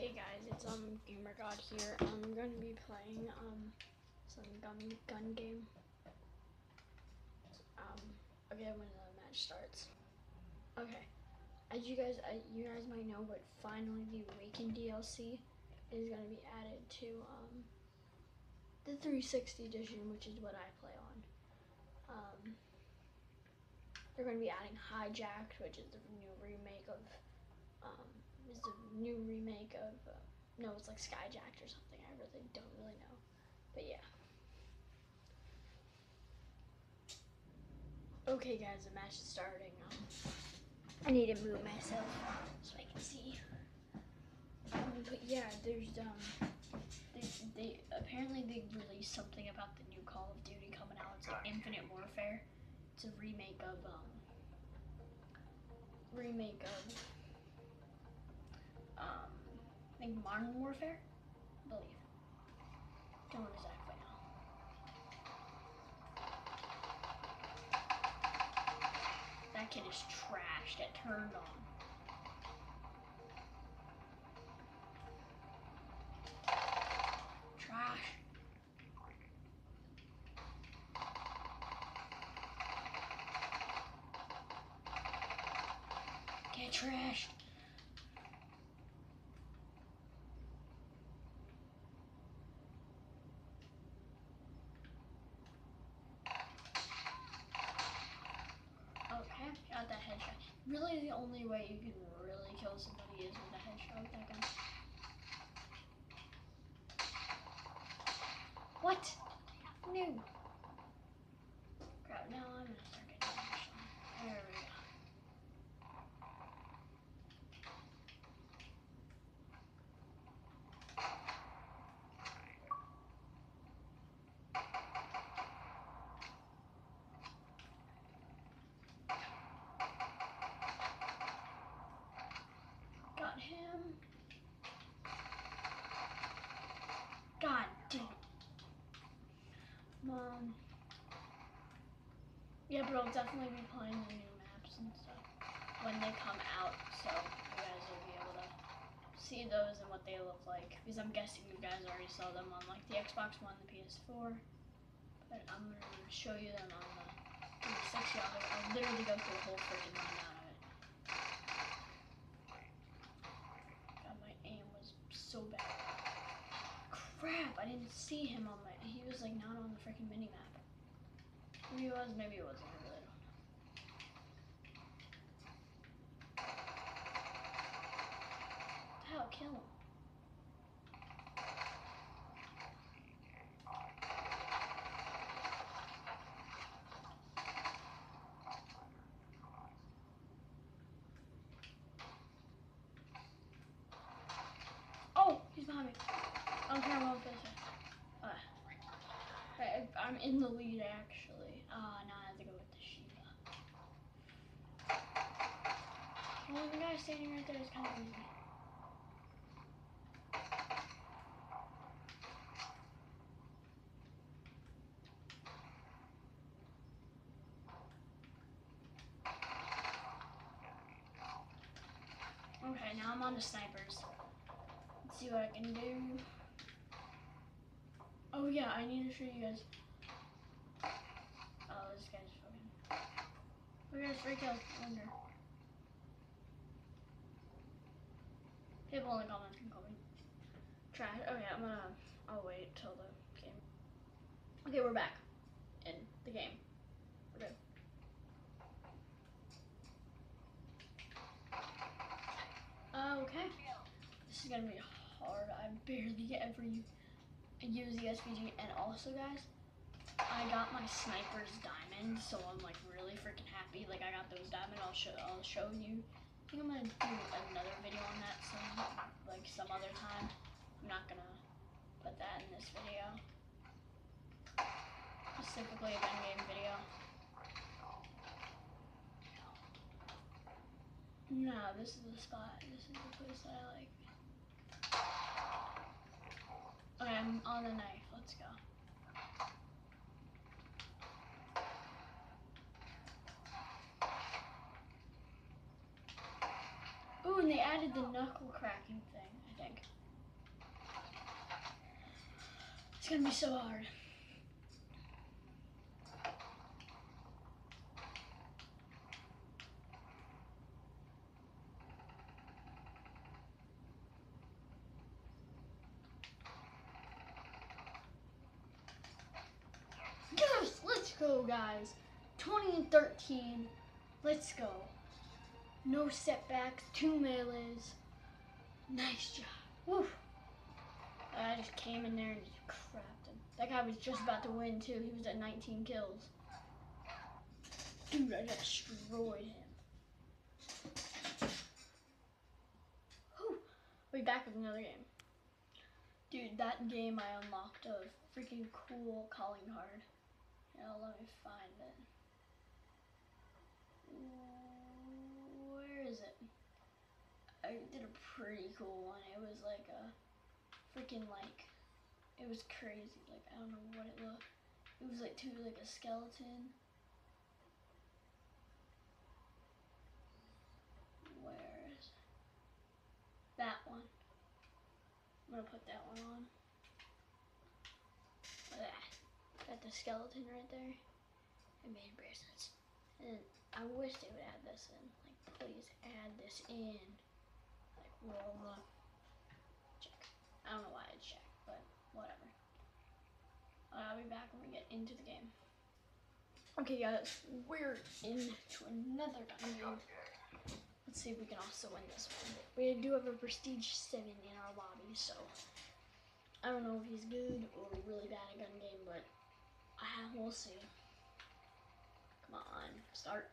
Hey guys, it's um Gamer God here. I'm gonna be playing um some gun gun game. Um, okay, when the match starts. Okay, as you guys uh, you guys might know, but finally the Awaken DLC is gonna be added to um the 360 edition, which is what I play on. Um, they're gonna be adding Hijacked, which is the new remake of um is a new remake of uh, no, it's like Skyjacked or something. I really don't really know, but yeah. Okay, guys, the match is starting. Um, I need to move myself so I can see. Um, but yeah, there's um, they, they apparently they released something about the new Call of Duty coming out. It's like Infinite Warfare. It's a remake of um, remake of um, I think Modern Warfare, I believe. Don't know exactly now. That kid is trash. Get turned on. Trash. Get trashed. Okay, got that headshot. Really, the only way you can really kill somebody is with a headshot that gun. What? No. Crap, now I'm gonna start getting headshot. There we go. Got him. God damn. Mom. Yeah, but I'll definitely be playing the new maps and stuff when they come out, so you guys will be able to see those and what they look like. Because I'm guessing you guys already saw them on like the Xbox One, the PS4. But I'm gonna show you them on the 360. I'll, I'll literally go through the whole freaking rundown of it. God, my aim was so bad. Crap, I didn't see him on my. He was like not on the freaking mini map. Maybe it was, maybe he wasn't. I really don't know. Hell, kill him. Oh, he's behind me. I don't care. Uh, I'm in the lead actually. Ah, now I have to go with the Shieva. Well, the guy standing right there is kind of easy. Okay, now I'm on the snipers. Let's see what I can do. Oh yeah, I need to show you guys. Oh, this guy's fucking. Look at this freak out under. People in the can call me trash. Okay, I'm gonna. I'll wait till the game. Okay, we're back in the game. We're good. Okay. This is gonna be hard. I barely ever use the SVG. And also, guys, I got my sniper's diamond, so I'm like really freaking happy. Like I got those diamond. I'll show. I'll show you. I think I'm gonna do another video on that some like some other time. I'm not gonna put that in this video. Specifically a gun game video. No, this is the spot. This is the place that I like. Okay, I'm on the knife. Let's go. did the knuckle cracking thing, I think. It's gonna be so hard. Yes, let's go guys. 20 and 13, let's go. No setbacks, two melees. Nice job. Woo. I just came in there and just crapped him. That guy was just about to win too. He was at 19 kills. Dude, I destroyed him. Whew. We back with another game. Dude, that game I unlocked a freaking cool calling card. Yeah, let me find it. Where is it? I did a pretty cool one. It was like a freaking like it was crazy. Like I don't know what it looked. It was like two like a skeleton. Where is that one? I'm gonna put that one on. Look at that. Got the skeleton right there. I made bracelets. And I wish they would add this in. Like please add this in. The check. I don't know why I check, but whatever. I'll be back when we get into the game. Okay, guys, we're into another gun game. Let's see if we can also win this one. We do have a prestige seven in our lobby, so I don't know if he's good or really bad at gun game, but uh, we'll see. Come on, start.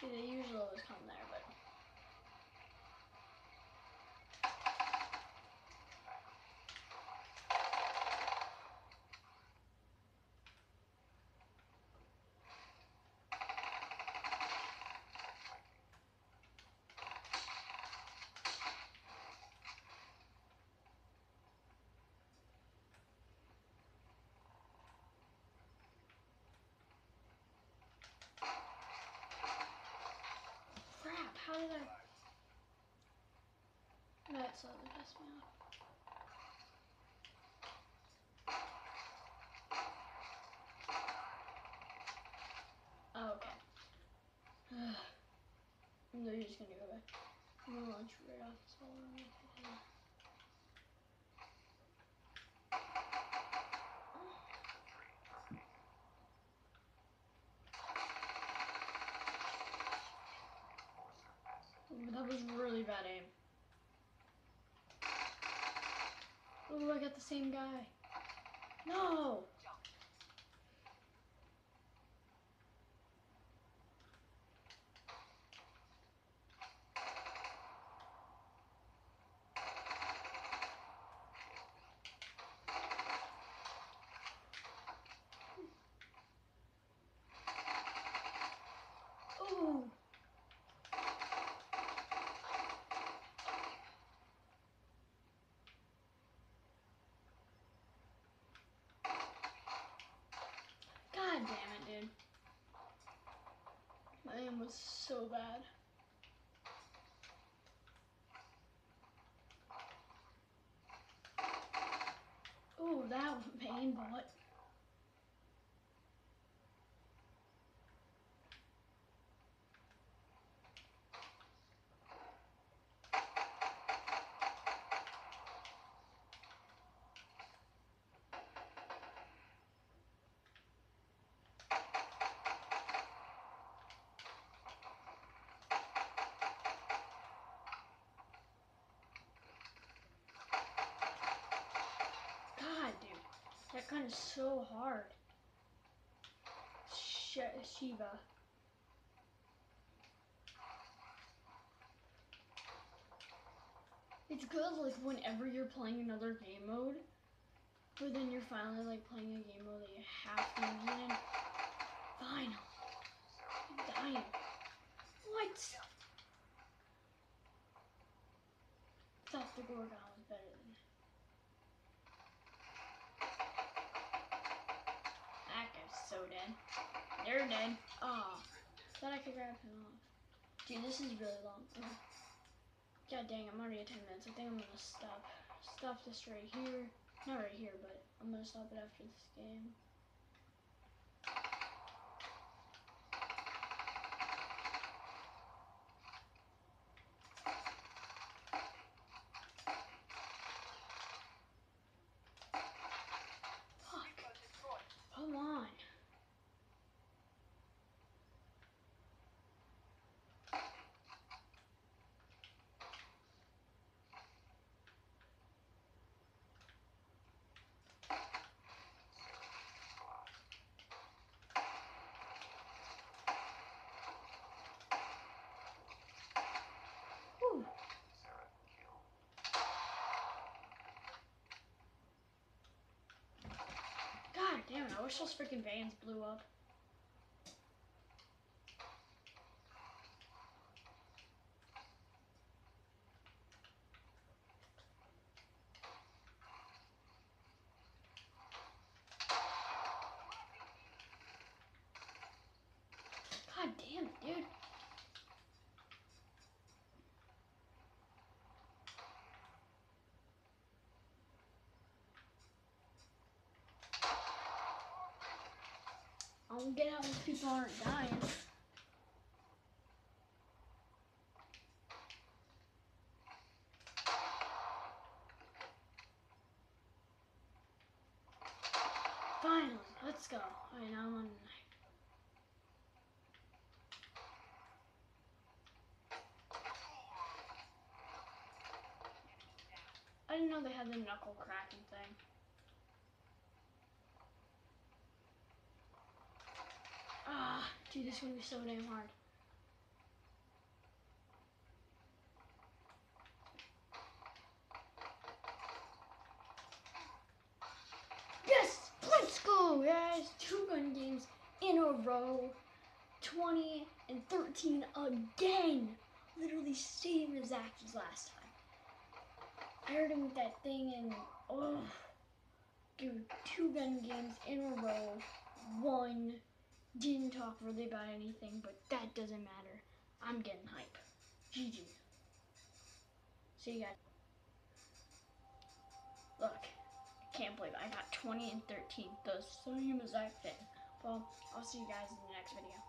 See, they usually always come there, but crap. How did I? That slightly pissed me off. Oh, okay. no, you're just gonna go back. I'm gonna launch right off this wall. Ooh, That was really bad aim. Oh, I got the same guy. No! Ooh. God damn it, dude. My aim was so bad. Oh, that was pain, but what? God, dude. Gun is so hard. Sh- Shieva. It's good, like, whenever you're playing another game mode, but then you're finally, like, playing a game mode that you have to it in. Finally. I'm dying. What? Thought the Gorgon was better than That guy's so dead. They're dead. Ah. Thought I could grab him off. Dude, this is really long. God dang, I'm already at 10 minutes. I think I'm gonna stop. Stop this right here. Not right here, but I'm gonna stop it after this game. Fuck. Come on. Whew. Those freaking vans blew up. God damn it, dude. I don't get these people aren't dying. Finally, let's go. Now I'm on. I didn't know they had the knuckle cracking thing. Dude, this one be so damn hard. Yes! Let's go, guys! Two gun games in a row. 20 and 13 again. Literally same exact as last time. I heard him with that thing and oh, dude, two gun games in a row. One didn't talk really about anything, but that doesn't matter. I'm getting hype. GG. See you guys. Look, I can't believe I got 20 and 13. The same exact thing. Well, I'll see you guys in the next video.